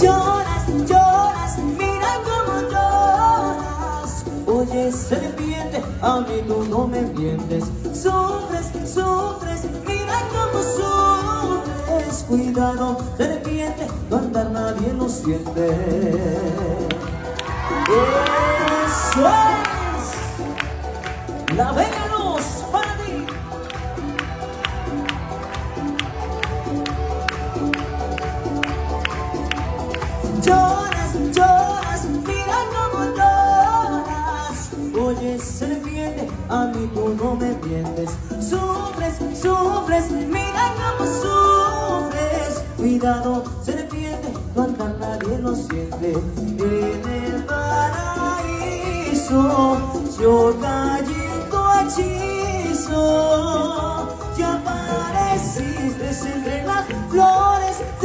Lloras, lloras, mira cómo lloras. Oye, serpiente, a mí tú no me mientes. Sufres, sufres, mira cómo sufres. Cuidado, serpiente, no andar nadie lo siente. Eso es. La Vega A mí tú no me mientes. Sufres, sufres, mira cómo sufres. Cuidado, serpiente, no anda nadie lo siente. En el paraíso, yo cayendo hechizo. Ya apareciste entre las flores.